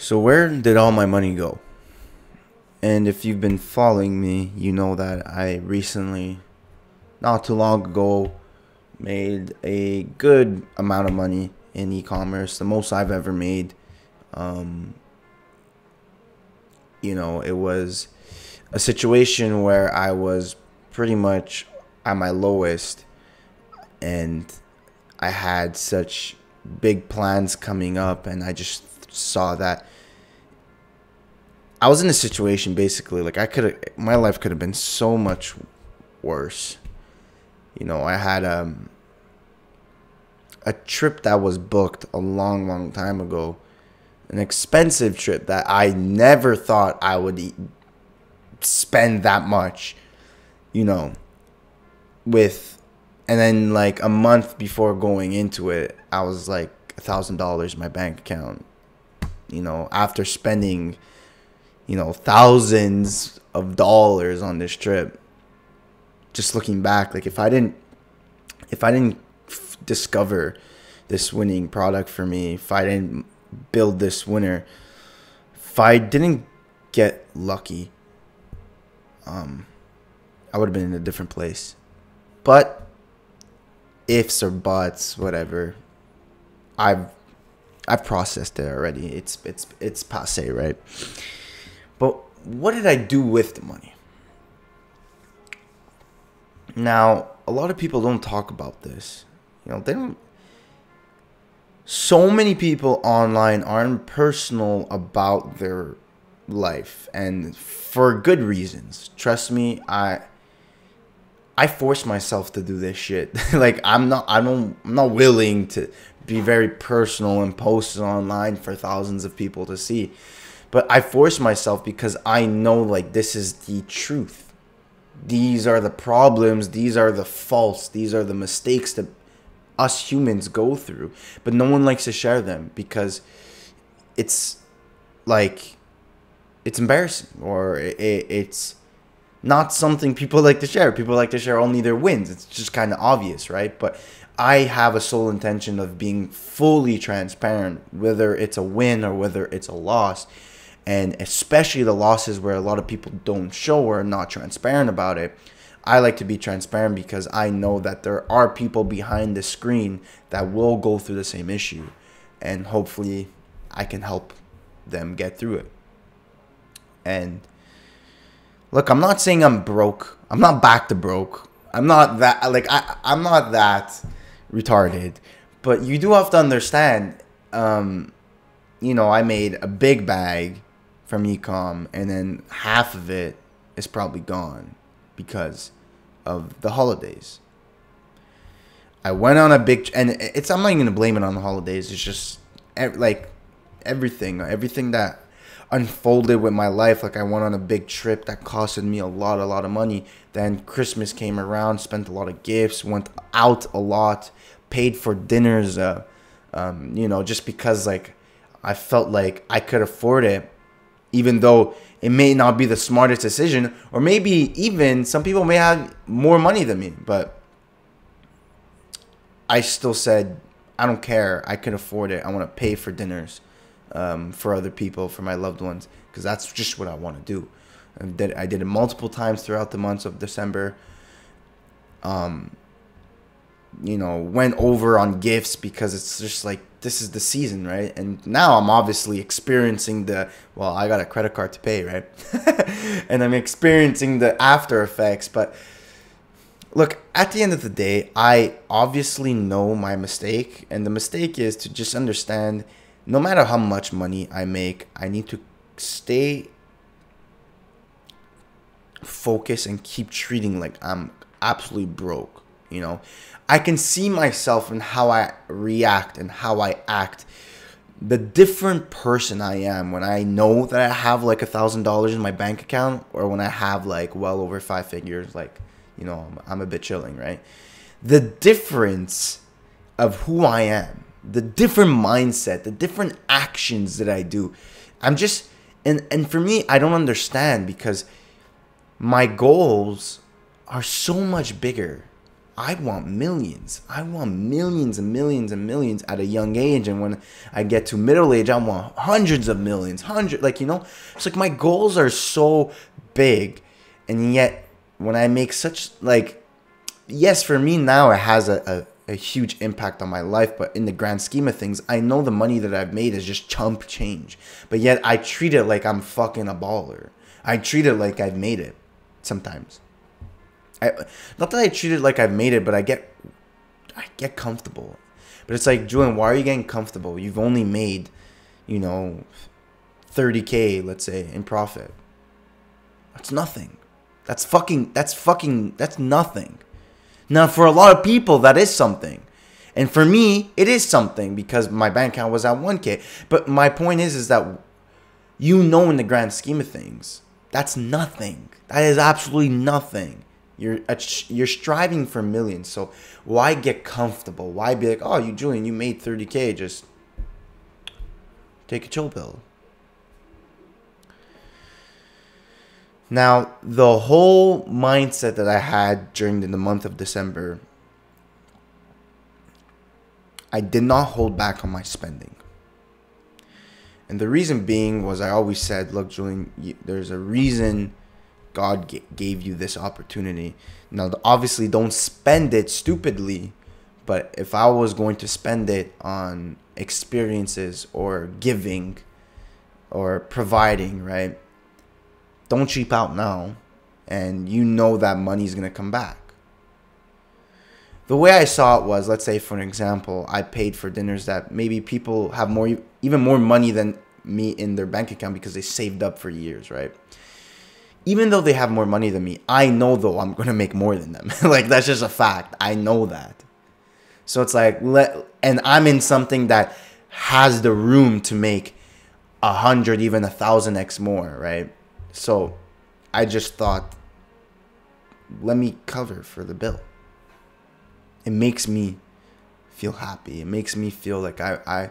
So, where did all my money go? And if you've been following me, you know that I recently, not too long ago, made a good amount of money in e commerce, the most I've ever made. Um, you know, it was a situation where I was pretty much at my lowest and I had such big plans coming up and I just saw that I was in a situation basically like I could have my life could have been so much worse. You know, I had um a trip that was booked a long long time ago. An expensive trip that I never thought I would eat, spend that much, you know, with and then like a month before going into it, I was like a thousand dollars in my bank account. You know, after spending you know, thousands of dollars on this trip. Just looking back, like if I didn't, if I didn't discover this winning product for me, if I didn't build this winner, if I didn't get lucky, um, I would have been in a different place. But ifs or buts, whatever, I've I've processed it already. It's it's it's passe, right? But what did I do with the money? Now, a lot of people don't talk about this. You know, they don't. So many people online aren't personal about their life, and for good reasons. Trust me, I. I force myself to do this shit. like I'm not. I don't. I'm not willing to be very personal and post it online for thousands of people to see. But I force myself because I know like this is the truth. These are the problems, these are the faults, these are the mistakes that us humans go through. But no one likes to share them because it's like it's embarrassing or it, it's not something people like to share. People like to share only their wins. It's just kind of obvious, right? But I have a sole intention of being fully transparent, whether it's a win or whether it's a loss and especially the losses where a lot of people don't show or are not transparent about it. I like to be transparent because I know that there are people behind the screen that will go through the same issue, and hopefully, I can help them get through it. And look, I'm not saying I'm broke. I'm not back to broke. I'm not that like I I'm not that retarded, but you do have to understand. Um, you know, I made a big bag from ecom and then half of it is probably gone because of the holidays. I went on a big and it's I'm not even gonna blame it on the holidays. It's just like everything, everything that unfolded with my life. Like I went on a big trip that costed me a lot, a lot of money. Then Christmas came around, spent a lot of gifts, went out a lot, paid for dinners. Uh, um, you know, just because like I felt like I could afford it even though it may not be the smartest decision, or maybe even some people may have more money than me, but I still said, I don't care. I can afford it. I want to pay for dinners um, for other people, for my loved ones, because that's just what I want to do. Did, I did it multiple times throughout the months of December. Um, you know, went over on gifts because it's just like this is the season, right? And now I'm obviously experiencing the well, I got a credit card to pay, right? and I'm experiencing the after effects, but look, at the end of the day, I obviously know my mistake, and the mistake is to just understand no matter how much money I make, I need to stay focused and keep treating like I'm absolutely broke, you know? I can see myself and how I react and how I act. The different person I am when I know that I have like a thousand dollars in my bank account or when I have like well over five figures, like, you know, I'm, I'm a bit chilling, right? The difference of who I am, the different mindset, the different actions that I do. I'm just, and, and for me, I don't understand because my goals are so much bigger I want millions. I want millions and millions and millions at a young age. And when I get to middle age, I want hundreds of millions, hundred. Like you know, it's like my goals are so big, and yet when I make such like, yes, for me now it has a, a, a huge impact on my life. But in the grand scheme of things, I know the money that I've made is just chump change. But yet I treat it like I'm fucking a baller. I treat it like I've made it sometimes. I, not that I treat it like I've made it, but I get I get comfortable. But it's like, Julian, why are you getting comfortable? You've only made, you know, 30k, let's say, in profit. That's nothing. That's fucking that's fucking that's nothing. Now for a lot of people that is something. And for me, it is something because my bank account was at 1k. But my point is is that you know in the grand scheme of things, that's nothing. That is absolutely nothing. You're you're striving for millions. So why get comfortable? Why be like, oh, you Julian, you made 30k. Just take a chill pill. Now, the whole mindset that I had during the month of December, I did not hold back on my spending. And the reason being was I always said, look, Julian, there's a reason God gave you this opportunity. Now, obviously, don't spend it stupidly, but if I was going to spend it on experiences or giving or providing, right? Don't cheap out now, and you know that money's gonna come back. The way I saw it was, let's say for an example, I paid for dinners that maybe people have more, even more money than me in their bank account because they saved up for years, right? even though they have more money than me, I know though I'm gonna make more than them. like that's just a fact. I know that. So it's like let and I'm in something that has the room to make a hundred, even a thousand x more, right? So I just thought, let me cover for the bill. It makes me feel happy. It makes me feel like I, I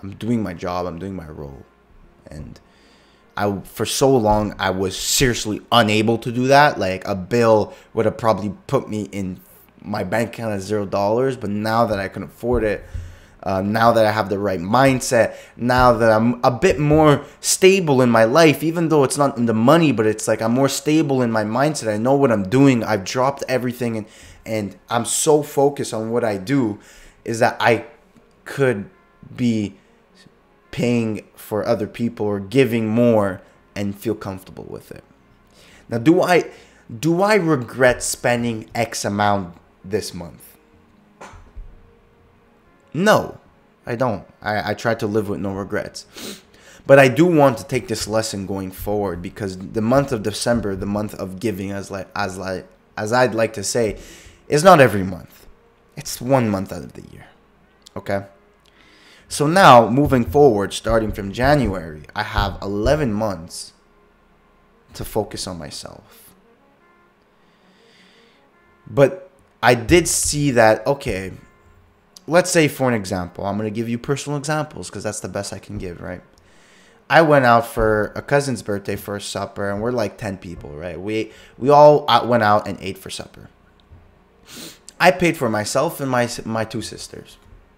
I'm doing my job, I'm doing my role. And I for so long I was seriously unable to do that. Like a bill would have probably put me in my bank account at zero dollars, but now that I can afford it, uh, now that I have the right mindset, now that I'm a bit more stable in my life, even though it's not in the money, but it's like I'm more stable in my mindset. I know what I'm doing. I've dropped everything and and I'm so focused on what I do, is that I could be paying for other people or giving more and feel comfortable with it. Now, do I do I regret spending X amount this month? No, I don't. I, I try to live with no regrets. But I do want to take this lesson going forward because the month of December, the month of giving, as like as like as I'd like to say, is not every month. It's one month out of the year. Okay. So now, moving forward, starting from January, I have 11 months to focus on myself. But I did see that, okay, let's say for an example, I'm going to give you personal examples because that's the best I can give, right? I went out for a cousin's birthday for supper, and we're like 10 people, right? We, we all went out and ate for supper. I paid for myself and my, my two sisters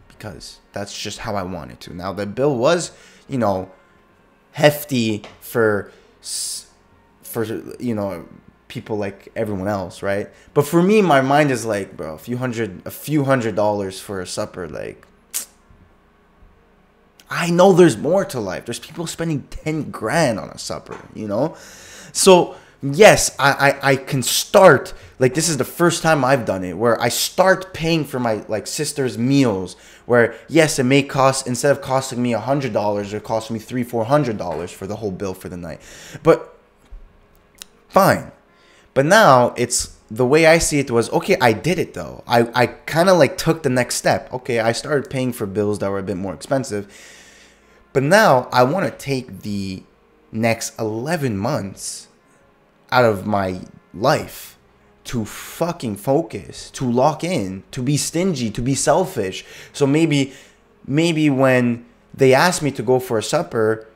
because that's just how I wanted to. Now the bill was, you know, hefty for for you know people like everyone else, right? But for me, my mind is like, bro, a few hundred, a few hundred dollars for a supper, like. I know there's more to life. There's people spending 10 grand on a supper, you know? So yes, I, I, I can start like this is the first time I've done it where I start paying for my like sister's meals where yes it may cost instead of costing me a hundred dollars it costs me three four hundred dollars for the whole bill for the night but fine but now it's the way I see it was okay I did it though I, I kind of like took the next step okay I started paying for bills that were a bit more expensive but now I want to take the next 11 months out of my life to fucking focus, to lock in, to be stingy, to be selfish. So maybe maybe when they ask me to go for a supper,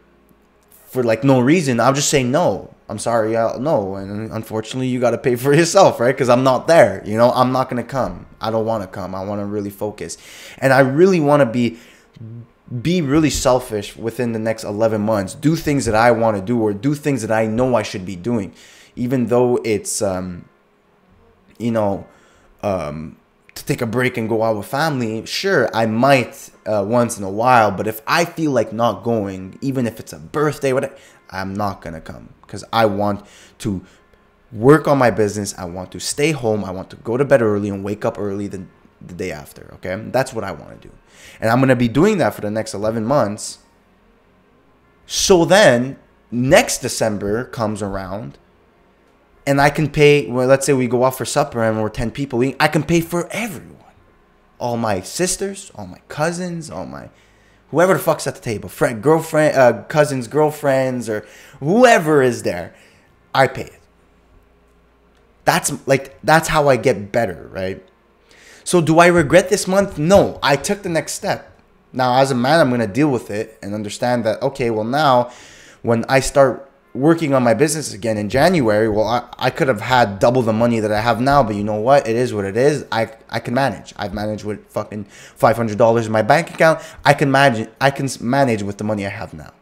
for like no reason, I'll just say no. I'm sorry, I'll, no. And unfortunately, you got to pay for yourself, right? Because I'm not there. You know, I'm not gonna come. I don't want to come. I want to really focus, and I really want to be be really selfish within the next 11 months. Do things that I want to do, or do things that I know I should be doing, even though it's um, you know, um, to take a break and go out with family, sure, I might uh, once in a while. But if I feel like not going, even if it's a birthday, whatever, I'm not gonna come because I want to work on my business. I want to stay home. I want to go to bed early and wake up early the, the day after. Okay, that's what I want to do, and I'm gonna be doing that for the next 11 months. So then, next December comes around and I can pay. Well, let's say we go out for supper and we're ten people. I can pay for everyone, all my sisters, all my cousins, all my whoever the fuck's at the table, friend, girlfriend, uh, cousins, girlfriends, or whoever is there. I pay it. That's like that's how I get better, right? So do I regret this month? No, I took the next step. Now, as a man, I'm gonna deal with it and understand that. Okay, well now, when I start working on my business again in January, well, I, I could have had double the money that I have now, but you know what? It is what it is. I, I can manage. I've managed with fucking $500 in my bank account. I can manage, I can manage with the money I have now.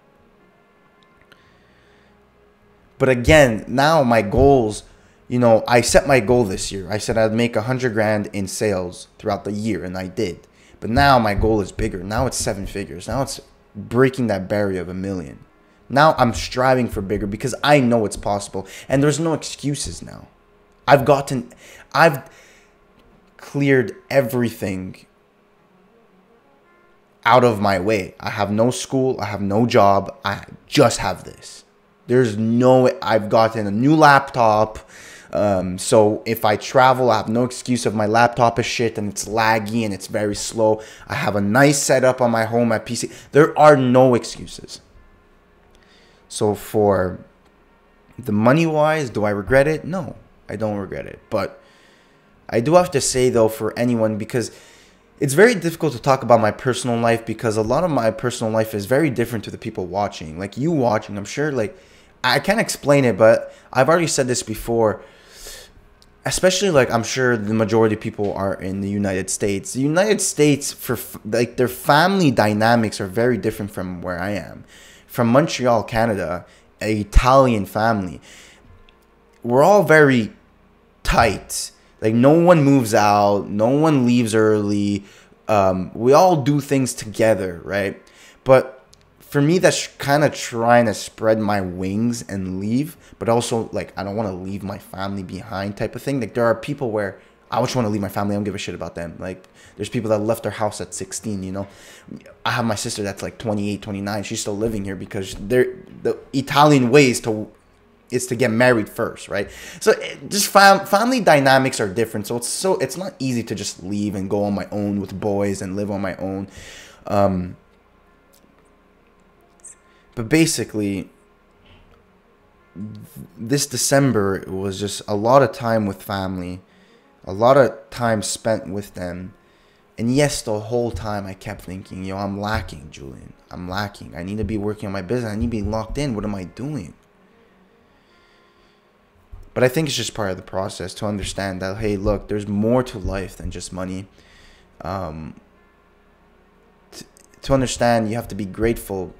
But again, now my goals, you know, I set my goal this year. I said I'd make a hundred grand in sales throughout the year, and I did. But now my goal is bigger. Now it's seven figures. Now it's breaking that barrier of a million. Now I'm striving for bigger because I know it's possible. And there's no excuses now. I've gotten, I've cleared everything out of my way. I have no school, I have no job, I just have this. There's no, I've gotten a new laptop. Um, so if I travel, I have no excuse of my laptop is shit and it's laggy and it's very slow. I have a nice setup on my home at PC. There are no excuses. So for the money wise, do I regret it? No, I don't regret it. But I do have to say though for anyone because it's very difficult to talk about my personal life because a lot of my personal life is very different to the people watching. Like you watching, I'm sure like I can't explain it, but I've already said this before. Especially like I'm sure the majority of people are in the United States. The United States for like their family dynamics are very different from where I am from Montreal, Canada, an Italian family. We're all very tight. Like no one moves out, no one leaves early. Um, we all do things together, right? But for me, that's kind of trying to spread my wings and leave, but also like I don't want to leave my family behind, type of thing. Like there are people where I just want to leave my family. I don't give a shit about them. Like there's people that left their house at 16, you know. I have my sister that's like 28, 29. She's still living here because they're the Italian ways to is to get married first, right? So it, just fam- family dynamics are different. So it's so it's not easy to just leave and go on my own with boys and live on my own. Um, but basically, this December was just a lot of time with family a lot of time spent with them. And yes, the whole time I kept thinking, yo, I'm lacking, Julian. I'm lacking. I need to be working on my business. I need to be locked in. What am I doing? But I think it's just part of the process to understand that, hey, look, there's more to life than just money. Um, to understand, you have to be grateful.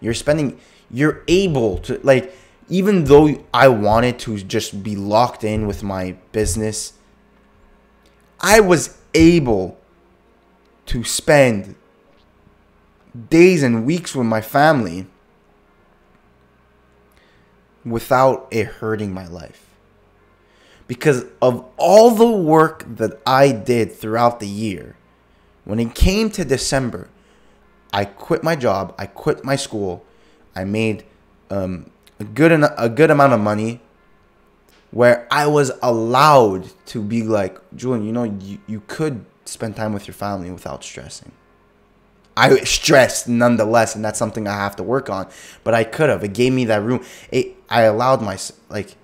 You're spending, you're able to, like, even though I wanted to just be locked in with my business, I was able to spend days and weeks with my family without it hurting my life. Because of all the work that I did throughout the year, when it came to December, I quit my job, I quit my school, I made um, a good a good amount of money where I was allowed to be like, Julian, you know, you, you could spend time with your family without stressing. I stressed nonetheless, and that's something I have to work on. But I could have. It gave me that room. It. I allowed my like.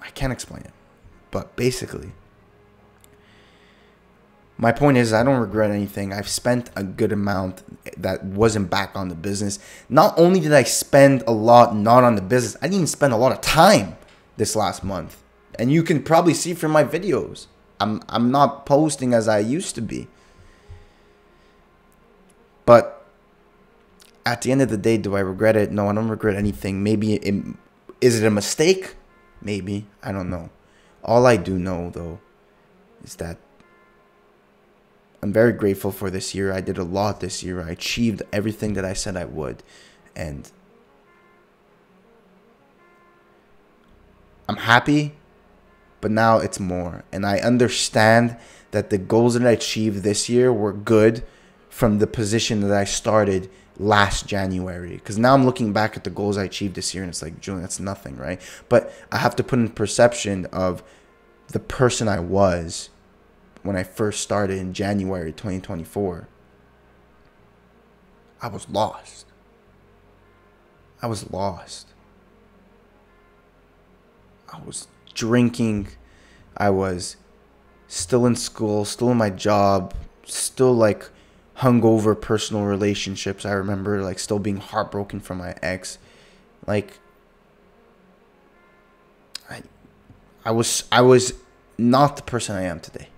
I can't explain it, but basically, my point is I don't regret anything. I've spent a good amount that wasn't back on the business. Not only did I spend a lot not on the business, I didn't even spend a lot of time this last month. And you can probably see from my videos. I'm I'm not posting as I used to be. But at the end of the day, do I regret it? No, I don't regret anything. Maybe it, is it a mistake? Maybe. I don't know. All I do know though is that I'm very grateful for this year. I did a lot this year. I achieved everything that I said I would. And I'm happy, but now it's more. And I understand that the goals that I achieved this year were good from the position that I started last January. Because now I'm looking back at the goals I achieved this year and it's like, Julian, that's nothing, right? But I have to put in perception of the person I was when I first started in January 2024, I was lost. I was lost. I was drinking. I was still in school, still in my job, still like hungover personal relationships. I remember like still being heartbroken from my ex. Like I I was I was not the person I am today.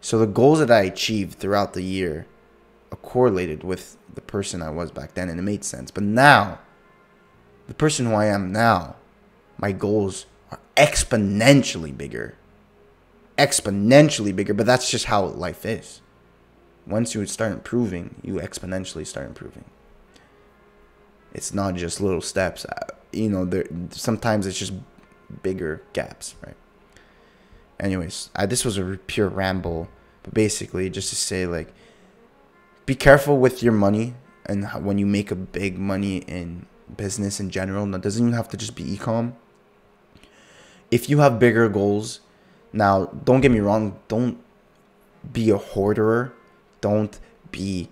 So the goals that I achieved throughout the year correlated with the person I was back then, and it made sense. But now, the person who I am now, my goals are exponentially bigger. Exponentially bigger, but that's just how life is. Once you start improving, you exponentially start improving. It's not just little steps. You know, there sometimes it's just bigger gaps, right? Anyways, I, this was a pure ramble but basically, just to say, like, be careful with your money and when you make a big money in business in general. That doesn't even have to just be ecom. If you have bigger goals, now don't get me wrong. Don't be a hoarder. Don't be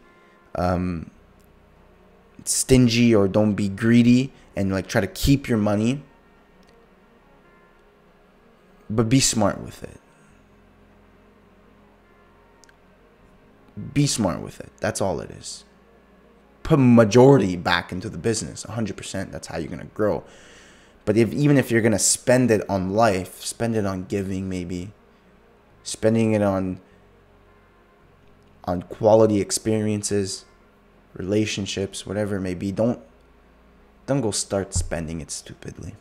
um, stingy or don't be greedy and like try to keep your money. But be smart with it. be smart with it. That's all it is. Put majority back into the business, 100%. That's how you're going to grow. But if even if you're going to spend it on life, spend it on giving maybe, spending it on on quality experiences, relationships, whatever it may be, don't don't go start spending it stupidly.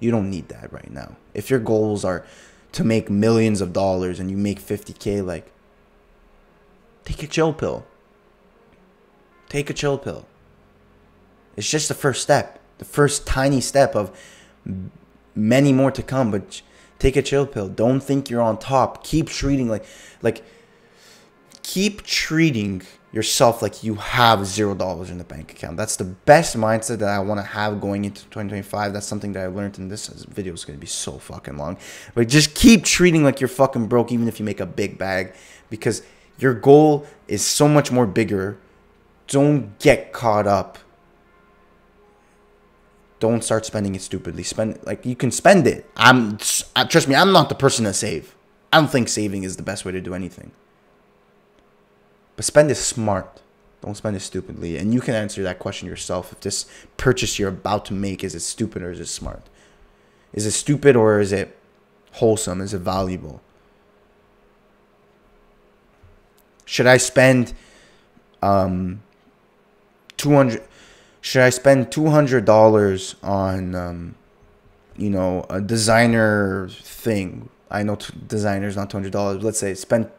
You don't need that right now. If your goals are to make millions of dollars and you make 50k like Take a chill pill. Take a chill pill. It's just the first step, the first tiny step of many more to come. But take a chill pill. Don't think you're on top. Keep treating like, like, keep treating yourself like you have zero dollars in the bank account. That's the best mindset that I want to have going into 2025. That's something that I learned in this video is going to be so fucking long. But just keep treating like you're fucking broke, even if you make a big bag, because your goal is so much more bigger. Don't get caught up. Don't start spending it stupidly. Spend like you can spend it. I'm trust me, I'm not the person to save. I don't think saving is the best way to do anything. But spend it smart. Don't spend it stupidly. And you can answer that question yourself. If this purchase you're about to make is it stupid or is it smart? Is it stupid or is it wholesome? Is it valuable? Should I spend um 200 should I spend $200 on um you know, a designer thing? I know t- designers not $200. Let's say spend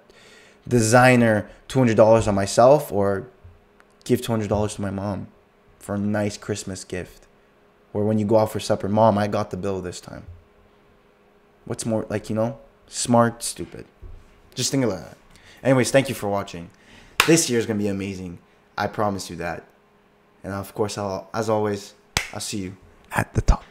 designer $200 on myself or give $200 to my mom for a nice Christmas gift. Or when you go out for supper, mom, I got the bill this time. What's more like, you know, smart, stupid. Just think about that. Anyways, thank you for watching. This year is gonna be amazing. I promise you that. And of course, I'll, as always, I'll see you at the top.